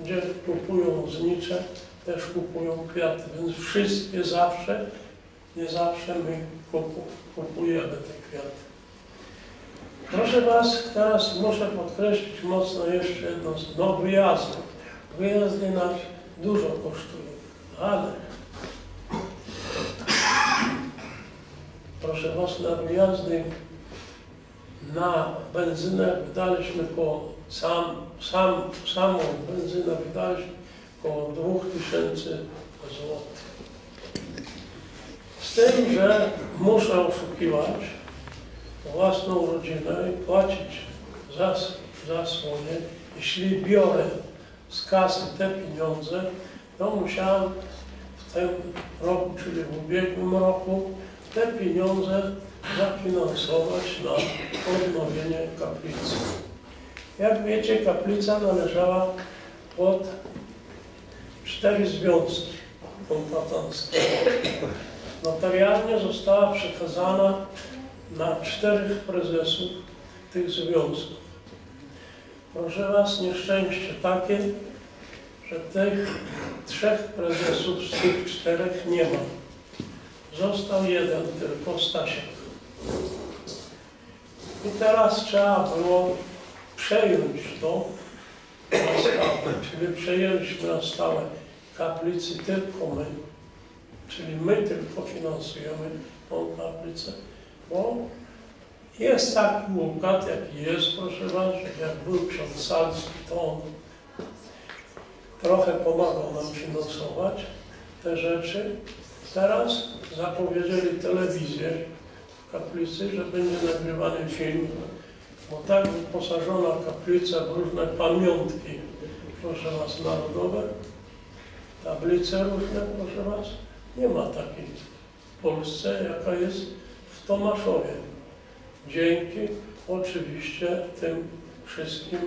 gdzie kupują znicze, też kupują kwiaty, więc wszystkie zawsze, nie zawsze my kupu, kupujemy te kwiaty. Proszę Was, teraz muszę podkreślić mocno jeszcze jedno, no wyjazdy. Wyjazdy nas dużo kosztują, ale proszę Was, na wyjazdy na benzynę wydaliśmy po sam, sam, samą benzynę wydaliśmy około 2000 zł. Z tym, że muszę oszukiwać własną rodzinę i płacić za, za swoje. Jeśli biorę z kasy te pieniądze, to musiałem w tym roku, czyli w ubiegłym roku, te pieniądze zafinansować na odnowienie kaplicy. Jak wiecie, kaplica należała pod cztery związki komplatanckie. Notarialnie została przekazana na czterech prezesów tych związków. Proszę Was, nieszczęście takie, że tych trzech prezesów z tych czterech nie ma. Został jeden tylko Stasiek. I teraz trzeba było przejąć to na stałe, czyli przejęliśmy na stałe kaplicy tylko my, czyli my tylko finansujemy tą kaplicę, bo jest taki układ, jaki jest, proszę Was, że jak był ksiądz Salski, to on trochę pomagał nam finansować te rzeczy. Teraz zapowiedzieli telewizję kaplicy, że będzie nagrywany film, bo tak wyposażona kaplica w różne pamiątki, proszę Was, narodowe, tablice różne, proszę Was, nie ma takiej w Polsce, jaka jest w Tomaszowie. Dzięki oczywiście tym wszystkim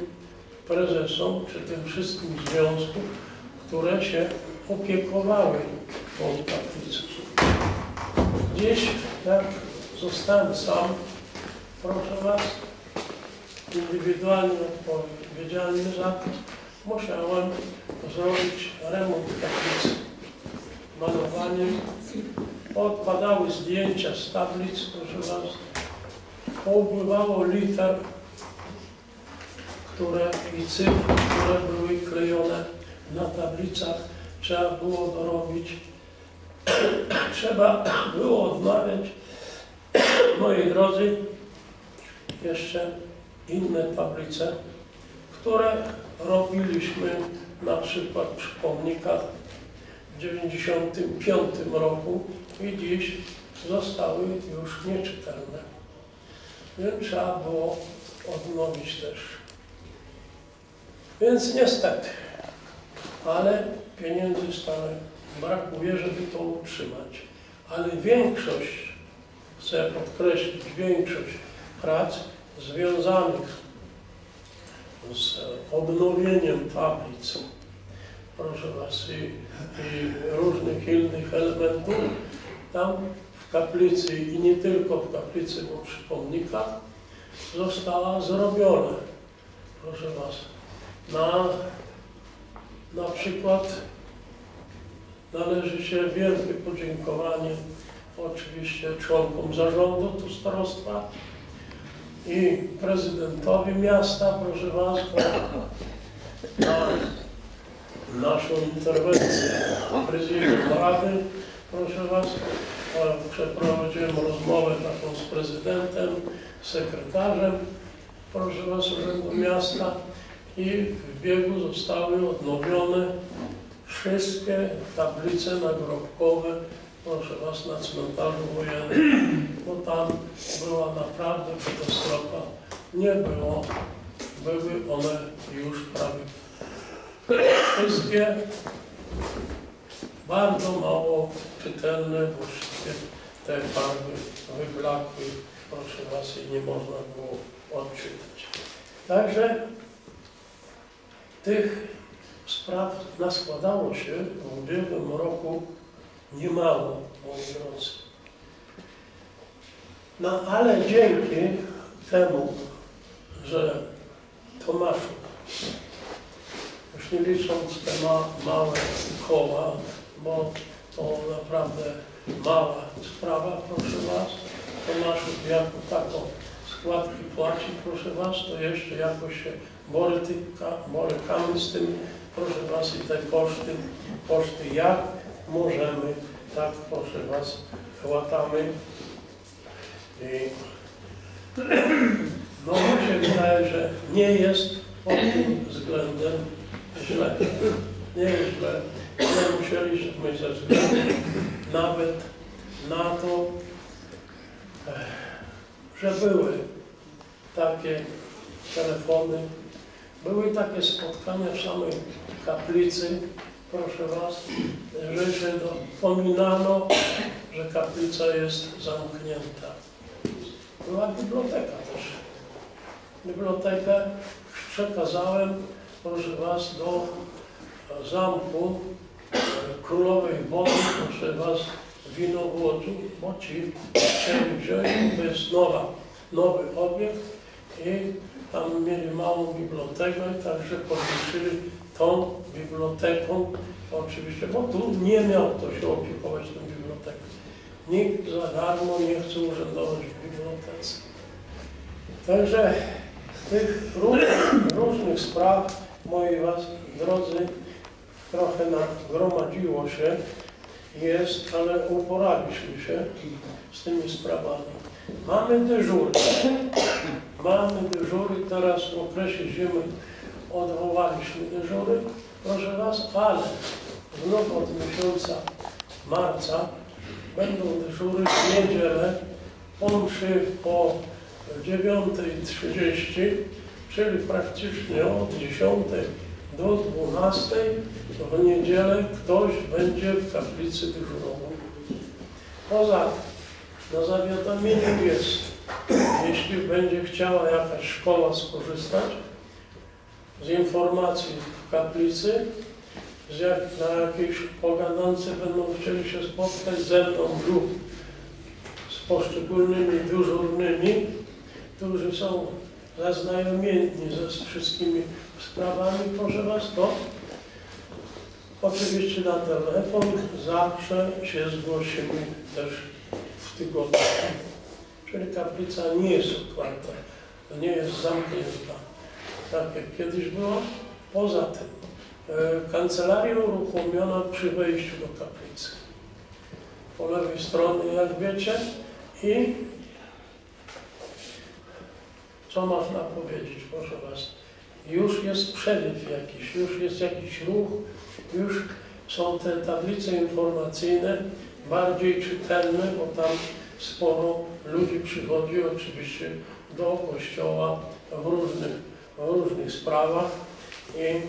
prezesom, czy tym wszystkim związkom, które się opiekowały tą kaplicą. Dziś, jak zostałem sam, proszę Was, indywidualnie odpowiedzialny za musiałem zrobić remont kaplicy. Malowanie, odpadały zdjęcia z tablic, proszę Was, poupływało liter, które i cyfr, które były klejone na tablicach, trzeba było dorobić. [clears throat] Trzeba było odnawiać, [clears throat] moi drodzy, jeszcze inne tablice, które robiliśmy na przykład przy pomnikach w 1995 roku i dziś zostały już nieczytelne. Więc trzeba było odnowić też. Więc niestety, ale pieniędzy stale brakuje, żeby to utrzymać. Ale większość, chcę podkreślić, większość prac związanych z odnowieniem tablic, proszę Was, i, i różnych innych elementów, tam w kaplicy i nie tylko w kaplicy, bo przy pomnikach, została zrobiona, proszę Was, na, na przykład należy się wielkie podziękowanie oczywiście członkom zarządu tu starostwa i prezydentowi miasta, proszę Was, na naszą interwencję prezydium Rady, proszę Was, przeprowadziłem rozmowę taką z prezydentem, sekretarzem, proszę Was, Urzędu Miasta i w biegu zostały odnowione wszystkie tablice nagrobkowe, proszę Was, na cmentarzu wojennym, bo tam była naprawdę katastrofa. Nie było, były one już prawie wszystkie bardzo mało czytelne, bo wszystkie te farby wyblakły, proszę Was, i nie można było odczytać. Także tych spraw naskładało się w ubiegłym roku niemało, moi drodzy. No ale dzięki temu, że Tomaszu, już nie licząc te ma, małe koła, bo to naprawdę mała sprawa, proszę Was, Tomaszu jako taką składki płaci, proszę Was, to jeszcze jakoś się borykamy z tym, proszę Was, i te koszty, koszty jak możemy, tak proszę Was, łatamy. [clears throat] No mi się wydaje, że nie jest pod tym względem źle. Nie jest źle. Nie musieliśmy ze względu nawet na to, eh, że były takie telefony, były takie spotkania w samej kaplicy, proszę Was, że się dopominano, że kaplica jest zamknięta. Była biblioteka też. Bibliotekę przekazałem, proszę Was, do zamku e, Królowej Wody, proszę Was, w Winowłodzu, bo ci chcieli wziąć, to jest nowa, nowy obiekt i tam mieli małą bibliotekę, także podwyższyli tą biblioteką, oczywiście, bo tu nie miał kto się opiekować tą biblioteką. Nikt za darmo nie chce urzędować w bibliotece. Także tych różnych, różnych spraw, moi Was, drodzy, trochę nagromadziło się, jest, ale uporaliśmy się z tymi sprawami. Mamy dyżury. Mamy dyżury, teraz w okresie zimy odwołaliśmy dyżury, Proszę Was, ale znów od miesiąca marca będą dyżury w niedzielę po mszy po 9.30, czyli praktycznie od 10 do 12 w niedzielę ktoś będzie w kaplicy dyżurową. Poza tym na zawiadomieniu jest, jeśli będzie chciała jakaś szkoła skorzystać z informacji w kaplicy, z jak, na jakiejś pogadance będą chcieli się spotkać ze mną lub z poszczególnymi dyżurnymi, którzy są zaznajomieni ze wszystkimi sprawami, proszę Was, to oczywiście na telefon zawsze się zgłosimy też w tygodniu. Czyli kaplica nie jest otwarta, to nie jest zamknięta, tak jak kiedyś była. Poza tym e, kancelaria uruchomiona przy wejściu do kaplicy. Po lewej stronie, jak wiecie, i co można powiedzieć, proszę Was? Już jest przewiew jakiś, już jest jakiś ruch, już są te tablice informacyjne bardziej czytelne, bo tam sporo ludzi przychodzi oczywiście do kościoła w różnych, w różnych sprawach i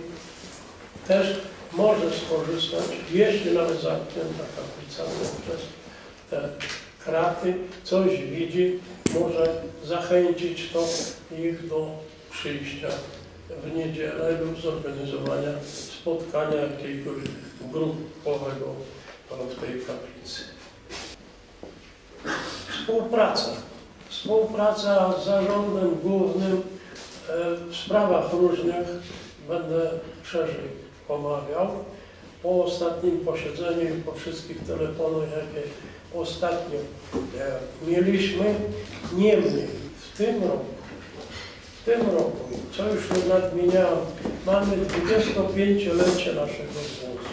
też może skorzystać, jeśli nawet zamknięta kaplica, przez te kraty coś widzi, może zachęcić to ich do przyjścia w niedzielę lub zorganizowania spotkania jakiegoś grupowego w tej kaplicy. Współpraca. Współpraca z zarządem głównym e, w sprawach różnych będę szerzej omawiał. Po ostatnim posiedzeniu i po wszystkich telefonach, jakie ostatnio e, mieliśmy, niemniej w tym roku, w tym roku, co już nie nadmieniałem, mamy 25-lecie naszego związku.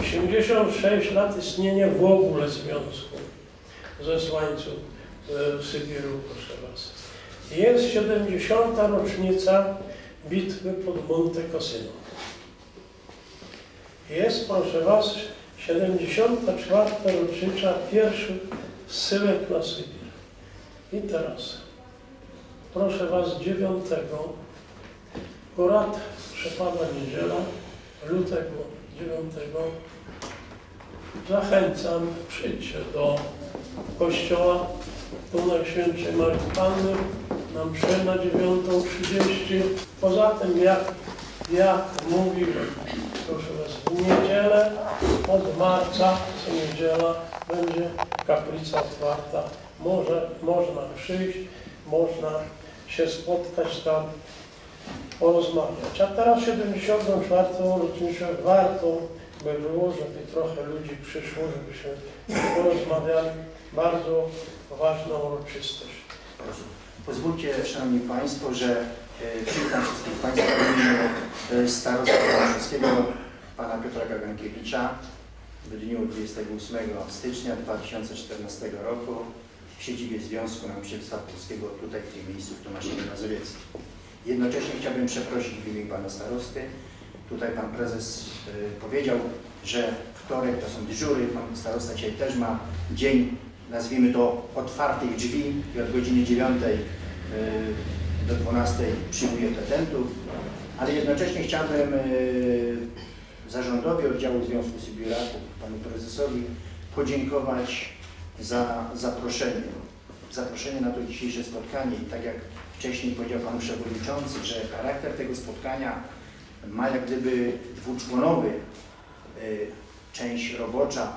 86 lat istnienia w ogóle związku ze Słańców e, Sybiru, proszę Was. Jest 70. rocznica bitwy pod Monte Cassino. Jest, proszę Was, 74. rocznica pierwszych zsyłek na Sybir. I teraz, proszę Was, 9. akurat przepada niedziela, lutego 9. Zachęcam, przyjdźcie do kościoła tu na Święcie Marii Panny na mszę na 9.30. Poza tym, jak, jak mówiłem, proszę Was, w niedzielę od marca, co niedziela, będzie kaplica otwarta. Może, można przyjść, można się spotkać tam, porozmawiać. A teraz 74. rocznicę warto by było, żeby trochę ludzi przyszło, żebyśmy porozmawiali. Bardzo ważna uroczystość. Pozwólcie, Szanowni Państwo, że e, przywitam wszystkich Państwa w imieniu e, warszawskiego, Pana Piotra Gagankiewicza w dniu 28 stycznia 2014 roku w siedzibie Związku Nauczycielstwa Polskiego tutaj w tym miejscu w Tomaszynie Mazowieckim. Jednocześnie chciałbym przeprosić w imieniu Pana Starosty. Tutaj Pan Prezes y, powiedział, że wtorek to są dyżury. Pan Starosta dzisiaj też ma dzień, nazwijmy to, otwartych drzwi i od godziny 9 y, do 12 przyjmuje petentów. Ale jednocześnie chciałbym y, zarządowi oddziału Związku Sybiraków, Panu Prezesowi podziękować za zaproszenie. Zaproszenie na to dzisiejsze spotkanie i tak jak wcześniej powiedział Pan Przewodniczący, że charakter tego spotkania ma jak gdyby dwuczłonowy, y, część robocza,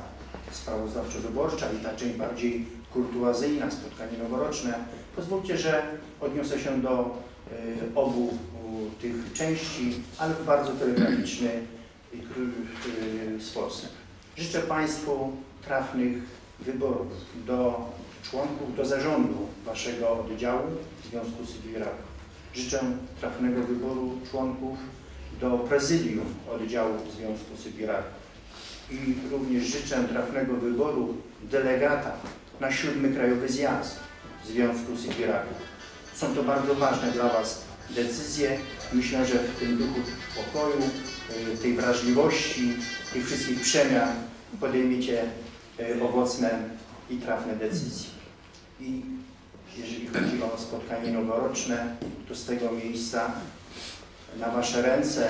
sprawozdawczo-wyborcza i ta część bardziej kurtuazyjna, spotkanie noworoczne. Pozwólcie, że odniosę się do y, obu tych części, ale w bardzo telegraficzny y, sposób. Życzę Państwu trafnych wyborów do członków, do zarządu Waszego oddziału Związku Sybiraków. Życzę trafnego wyboru członków do prezydium oddziału Związku Sybiraków. I również życzę trafnego wyboru delegata na siódmy Krajowy Zjazd Związku Sybiraków. Są to bardzo ważne dla Was decyzje. Myślę, że w tym duchu pokoju, y, tej wrażliwości, tych wszystkich przemian podejmiecie y, owocne i trafne decyzje. I jeżeli chodzi o spotkanie noworoczne, to z tego miejsca na Wasze ręce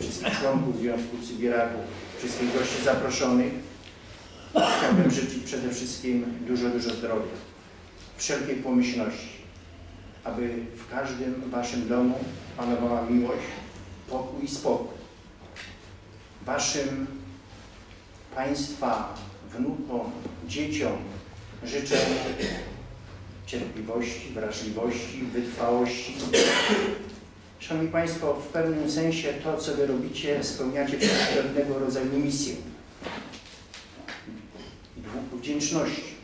wszystkich członków Związku Sybiraków, wszystkich gości zaproszonych chciałbym życzyć przede wszystkim dużo, dużo zdrowia, wszelkiej pomyślności, aby w każdym Waszym domu panowała miłość, pokój i spokój. Waszym Państwa, wnukom, dzieciom życzę cierpliwości, wrażliwości, wytrwałości. Szanowni Państwo, w pewnym sensie to, co Wy robicie, spełniacie pewnego rodzaju misję. Wdzięczności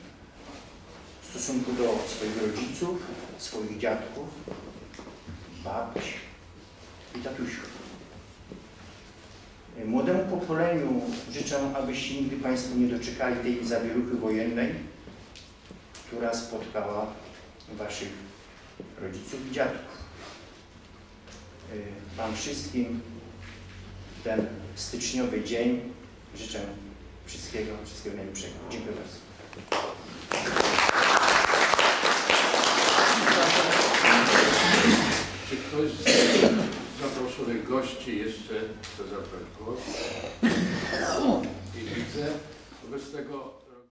w stosunku do swoich rodziców, swoich dziadków, babci i tatusiów. Młodemu pokoleniu życzę, abyście nigdy Państwo nie doczekali tej zawieruchy wojennej, która spotkała Waszych rodziców i dziadków. Y, Wam wszystkim ten styczniowy dzień życzę wszystkiego, wszystkiego najlepszego. Dziękuję bardzo. Czy ktoś z zaproszonych gości jeszcze chce zabrać głos? Nie widzę. Wobec tego